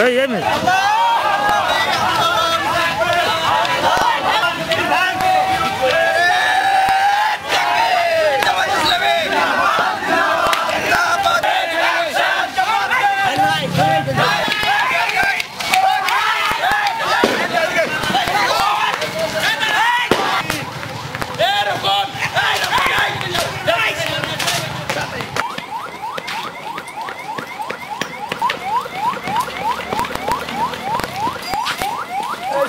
اي يمن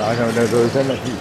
然后下面这都是真的屁。